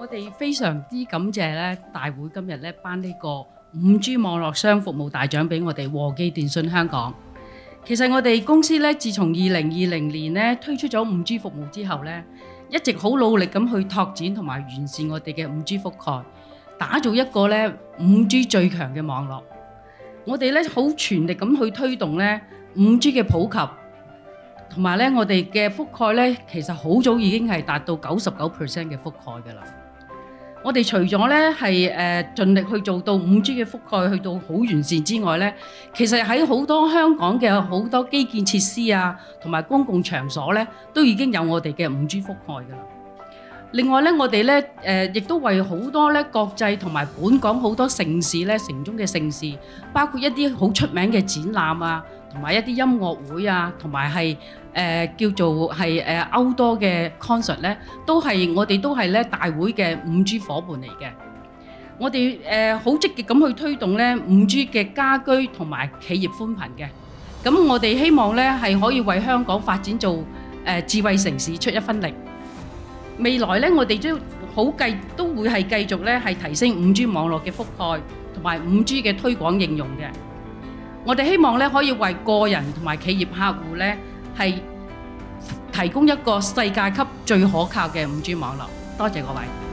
我哋非常之感謝咧，大會今日咧頒呢個五 G 網絡商服務大獎俾我哋和記電信香港。其實我哋公司咧，自從二零二零年咧推出咗五 G 服務之後咧，一直好努力咁去拓展同埋完善我哋嘅五 G 覆蓋，打造一個咧五 G 最強嘅網絡。我哋咧好全力咁去推動咧五 G 嘅普及，同埋咧我哋嘅覆蓋咧，其實好早已經係達到九十九 percent 嘅覆蓋㗎啦。我哋除咗咧係誒盡力去做到五 G 嘅覆蓋去到好完善之外咧，其實喺好多香港嘅好多基建設施啊，同埋公共場所咧，都已經有我哋嘅五 G 覆蓋㗎啦。另外咧，我哋咧誒亦都為好多咧國際同埋本港好多城市咧城中嘅城市，包括一啲好出名嘅展覽啊，同埋一啲音樂會啊，同埋係誒叫做係誒 outdoor 嘅 concert 咧，都係我哋都係咧大會嘅五 G 伙伴嚟嘅。我哋誒好積極咁去推動咧五 G 嘅家居同埋企業寬頻嘅。咁我哋希望咧係可以為香港發展做誒智慧城市出一分力。未來咧，我哋都好繼都會係繼續咧係提升五 G 網絡嘅覆蓋同埋五 G 嘅推廣應用嘅。我哋希望咧可以为个人同埋企业客户咧係提供一个世界级最可靠嘅五 G 网络。多谢各位。